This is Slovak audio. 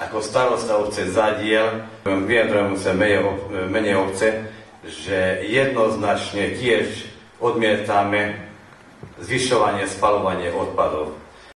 Ako starosta obce Zadiel vyjadrujem sa mene obce, že jednoznačne tiež odmietame zvyšovanie spalovanie odpadov.